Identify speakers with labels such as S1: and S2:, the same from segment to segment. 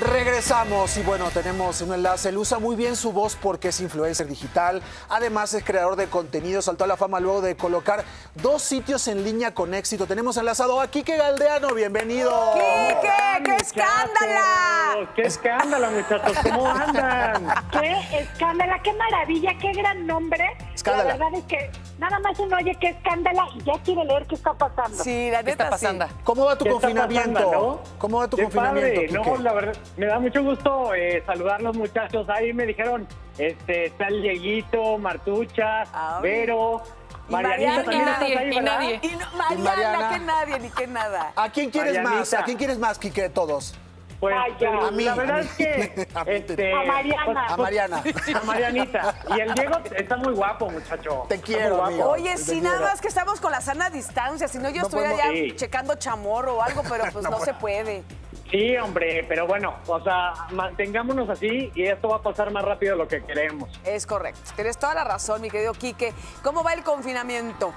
S1: Regresamos y bueno, tenemos un enlace. Él usa muy bien su voz porque es influencer digital. Además es creador de contenido. Saltó a la fama luego de colocar dos sitios en línea con éxito. Tenemos enlazado a Quique Galdeano. Bienvenido.
S2: ¡Quique! ¡Qué escándala!
S3: ¡Qué escándalo, muchachos! ¿Cómo andan?
S4: ¡Qué escándala! ¡Qué maravilla! ¡Qué gran nombre!
S1: Escándala.
S4: La verdad es que nada más uno oye qué escándala y ya quiere leer qué está pasando.
S2: Sí, la
S5: ¿Qué está pasando?
S2: sí.
S1: ¿Cómo va tu
S3: ¿Qué está
S1: confinamiento?
S3: pasando, no?
S1: ¿Cómo va tu
S3: Qué
S1: confinamiento?
S3: padre, No, la verdad, me da mucho gusto eh, saludar los muchachos. Ahí me dijeron, este, está el Dieguito, Martucha,
S2: Ay.
S3: Vero,
S2: Y
S3: Marianita
S2: Mariana.
S3: también
S5: Y
S3: estás
S5: nadie,
S3: ahí,
S5: y nadie.
S2: Y no, Mariana,
S1: Mariana.
S2: que nadie, ni que nada.
S1: ¿A quién quieres más? ¿A quién quieres más, Quique, de todos?
S3: Pues
S1: A mí,
S3: la verdad
S1: a
S3: es que
S1: A mí.
S3: este,
S4: A Mariana.
S3: pues,
S1: A Mariana.
S3: a Marianita. Y el Diego está muy guapo, muchacho.
S1: Te quiero,
S3: muy guapo.
S1: amigo.
S2: Oye,
S1: Te
S2: sí,
S1: quiero.
S2: nada más que estamos con la sana distancia, si no yo
S1: No
S2: estuviera
S1: podemos-
S2: ya
S3: Sí.
S2: checando chamorro o algo, pero pues no, se puede.
S3: Sí, hombre, pero bueno, o sea, mantengámonos así y esto va a pasar más rápido de lo que queremos.
S2: Es correcto. Tienes toda la razón, mi querido Quique. ¿Cómo va el confinamiento?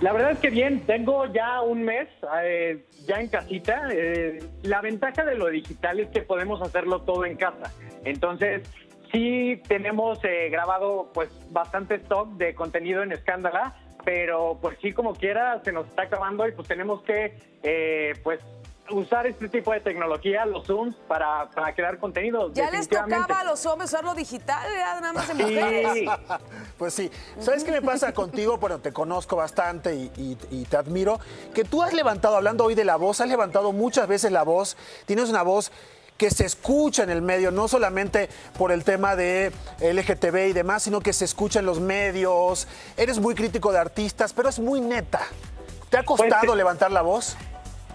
S3: La verdad es que bien, tengo ya un mes eh, ya en casita. Eh, la ventaja de lo digital es que podemos hacerlo todo en casa. Entonces, sí tenemos eh, grabado pues bastante stock de contenido en Escándala, pero pues sí como quiera se nos está acabando y pues tenemos que eh, pues usar este tipo de tecnología, los Zooms, para, para crear contenido.
S2: Ya les tocaba a los hombres usar lo digital, era nada más de mujeres.
S3: Sí,
S1: Pues sí. ¿Sabes qué me pasa contigo? Bueno, te conozco bastante y, y- y te admiro. Que tú has levantado, hablando hoy de la voz, has levantado muchas veces la voz. Tienes una voz que se escucha en el medio, no solamente por el tema de LGTB y demás, sino que se escucha en los medios. Eres muy crítico de artistas, pero es muy neta. ¿Te ha costado
S3: Pues,
S1: levantar la voz?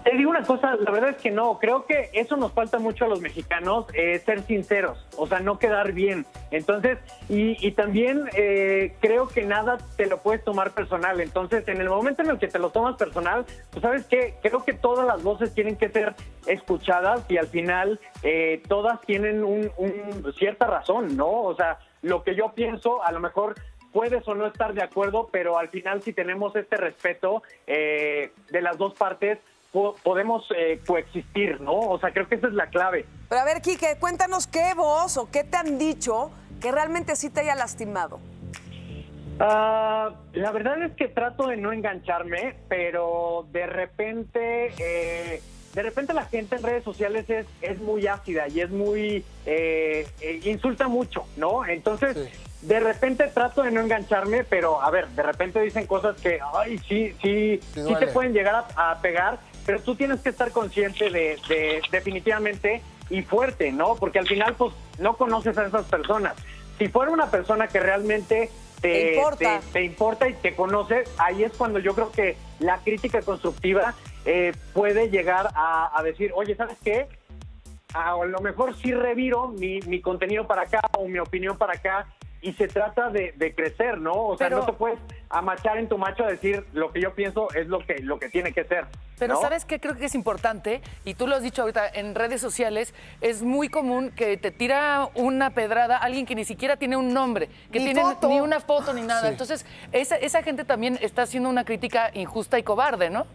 S3: Te digo una cosa, la verdad es que no, creo que eso nos falta mucho a los mexicanos, eh, ser sinceros, o sea, no quedar bien. Entonces, y, y también eh, creo que nada te lo puedes tomar personal. Entonces, en el momento en el que te lo tomas personal, pues sabes que creo que todas las voces tienen que ser escuchadas y al final eh, todas tienen un, un- cierta razón, ¿no? O sea, lo que yo pienso, a lo mejor puedes o no estar de acuerdo, pero al final si tenemos este respeto eh, de las dos partes, po- podemos eh, coexistir, ¿no? O sea, creo que esa es la clave.
S2: Pero a ver, Quique, cuéntanos qué voz o qué te han dicho que realmente sí te haya lastimado.
S3: Ah, la verdad es que trato de no engancharme, pero de repente, eh, de repente la gente en redes sociales es, es muy ácida y es muy, eh, eh, insulta mucho, ¿no? Entonces,
S1: Sí.
S3: De repente trato de no engancharme, pero a ver, de repente dicen cosas que, ay, sí, sí,
S1: Te
S3: sí
S1: duele.
S3: te pueden llegar a, a pegar, pero tú tienes que estar consciente de, de definitivamente y fuerte, ¿no? Porque al final, pues, no conoces a esas personas. Si fuera una persona que realmente te,
S2: Te importa.
S3: te- te importa y te conoce, ahí es cuando yo creo que la crítica constructiva eh, puede llegar a, a decir, oye, ¿sabes qué? A lo mejor sí reviro mi, mi contenido para acá o mi opinión para acá y se trata de, de crecer, ¿no? O sea,
S2: Pero-
S3: no te puedes amachar en tu macho a decir lo que yo pienso es lo que, lo que tiene que ser.
S5: Pero
S3: ¿no?
S5: ¿sabes qué? Creo que es importante, y tú lo has dicho ahorita en redes sociales, es muy común que te tira una pedrada alguien que ni siquiera tiene un nombre, que
S2: Ni
S5: tiene
S2: foto.
S5: ni una foto ni nada.
S1: Sí.
S5: Entonces, esa, esa gente también está haciendo una crítica injusta y cobarde, ¿no?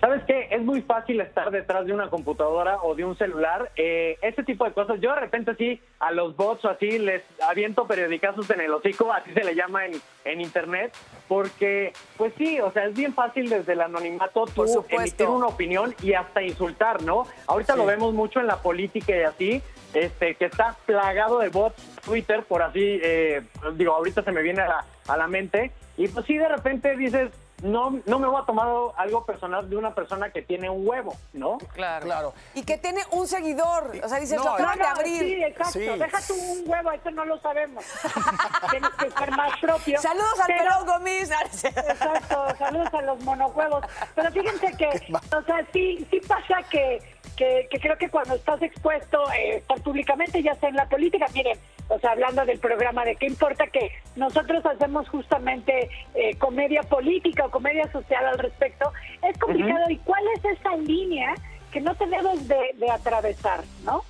S3: ¿Sabes qué? Es muy fácil estar detrás de una computadora o de un celular. Eh, ese tipo de cosas. Yo de repente sí, a los bots o así, les aviento periodicazos en el hocico, así se le llama en, en internet. Porque, pues sí, o sea, es bien fácil desde el anonimato tú emitir una opinión y hasta insultar, ¿no? Ahorita lo vemos mucho en la política y así. Este, que está plagado de bots Twitter, por así, eh, digo, ahorita se me viene a la, a la mente, y pues sí, de repente dices, no, no me voy a tomar algo personal de una persona que tiene un huevo, ¿no?
S5: Claro.
S1: Claro.
S2: Y que tiene un seguidor. O sea, dices,
S1: No,
S2: lo
S4: No, no,
S2: abrir.
S4: Sí, exacto.
S1: Sí.
S4: Deja tú un huevo, eso no lo sabemos. Tienes que ser más propio.
S2: Saludos al
S4: Pero-
S2: pelón Gomis.
S4: Exacto, saludos a los monohuevos. Pero fíjense que, o sea, sí, sí pasa que, que, que creo que cuando estás expuesto eh, estar públicamente, ya sea en la política, miren, o sea, hablando del programa de qué importa que nosotros hacemos justamente eh, comedia política o comedia social al respecto, es complicado. ¿Y cuál es esa línea que no te debes de, de atravesar, no?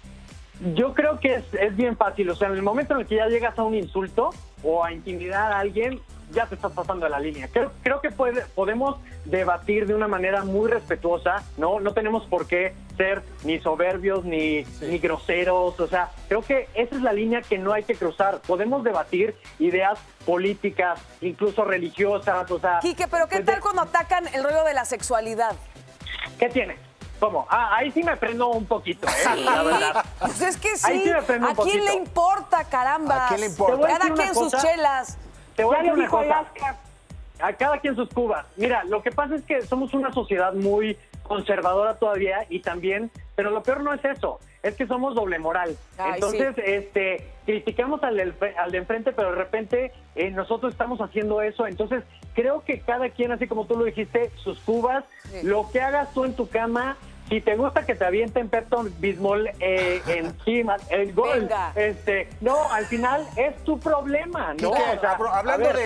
S3: Yo creo que es, es bien fácil, o sea, en el momento en el que ya llegas a un insulto o a intimidar a alguien, ya te estás pasando de la línea. Creo, creo que puede, podemos debatir de una manera muy respetuosa, ¿no? No tenemos por qué ser ni soberbios ni, ni groseros, o sea, creo que esa es la línea que no hay que cruzar. Podemos debatir ideas políticas, incluso religiosas, o sea...
S2: Quique, pero ¿qué
S3: pues de-
S2: tal cuando atacan el rollo de la sexualidad?
S3: ¿Qué tiene? ¿Cómo? Ah, ahí sí me prendo un poquito, ¿eh? La verdad.
S2: Pues es que
S3: Ahí
S2: sí.
S3: sí me prendo
S2: ¿A
S3: un
S2: quién
S3: poquito.
S2: le importa, caramba?
S1: ¿A quién le importa?
S3: A
S2: Cada quien sus
S3: cosa.
S2: chelas.
S3: Te voy a decir una cosa. A cada quien sus cubas. Mira, lo que pasa es que somos una sociedad muy conservadora todavía y también, pero lo peor no es eso, es que somos doble moral.
S2: Ay,
S3: Entonces, este, criticamos al, del al de enfrente, pero de repente eh, nosotros estamos haciendo eso. Entonces, creo que cada quien, así como tú lo dijiste, sus cubas,
S2: Sí.
S3: lo que hagas tú en tu cama. Si te gusta que te avienten Pepton Bismol eh, encima, el gol,
S2: Venga.
S3: este, no, al final es tu problema, ¿no? O sea,
S1: hablando
S3: ver,
S1: de